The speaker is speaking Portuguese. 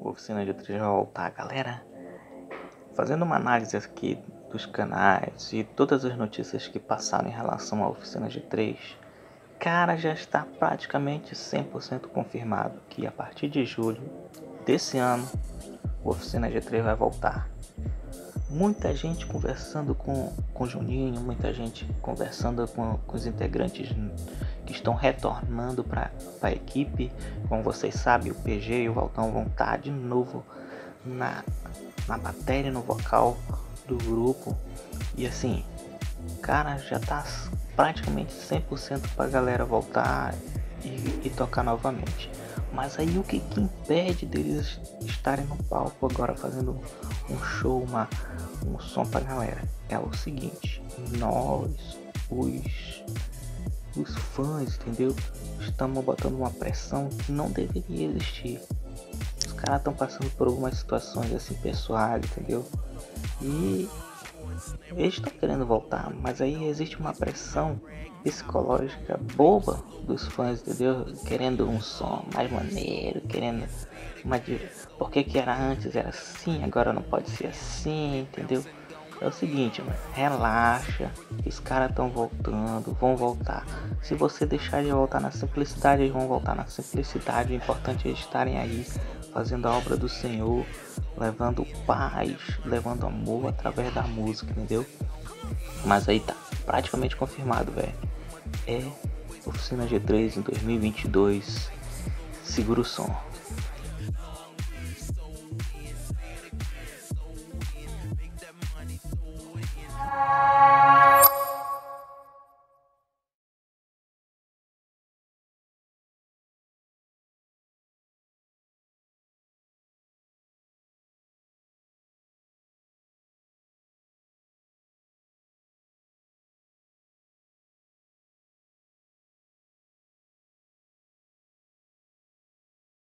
Oficina de 3 vai voltar, galera. Fazendo uma análise aqui dos canais e todas as notícias que passaram em relação à Oficina G3, cara, já está praticamente 100% confirmado que a partir de julho desse ano, a Oficina G3 vai voltar. Muita gente conversando com, o Juninho, muita gente conversando com, com os integrantes que estão retornando para a equipe. Como vocês sabem, o PG e o Valtão vão estar de novo na, na bateria, no vocal do grupo. E assim, cara, já tá praticamente 100% pra galera voltar e, e, tocar novamente. Mas aí o que, que impede deles estarem no palco agora fazendo um show, uma, um som pra galera? É o seguinte, nós, os, os fãs, entendeu? Estamos botando uma pressão que não deveria existir. Os caras estão passando por algumas situações assim pessoais, entendeu? E eles estão querendo voltar, mas aí existe uma pressão psicológica boba dos fãs, entendeu? Querendo um som mais maneiro, querendo uma. Por que, que era antes era assim, agora não pode ser assim, entendeu? É o seguinte, mano, relaxa, os caras estão voltando, vão voltar. Se você deixar de voltar na simplicidade, eles vão voltar na simplicidade. O importante é eles estarem aí fazendo a obra do Senhor, levando paz, levando amor através da música, entendeu? Mas aí tá praticamente confirmado, velho. É Oficina G3 em 2022. Segura o som.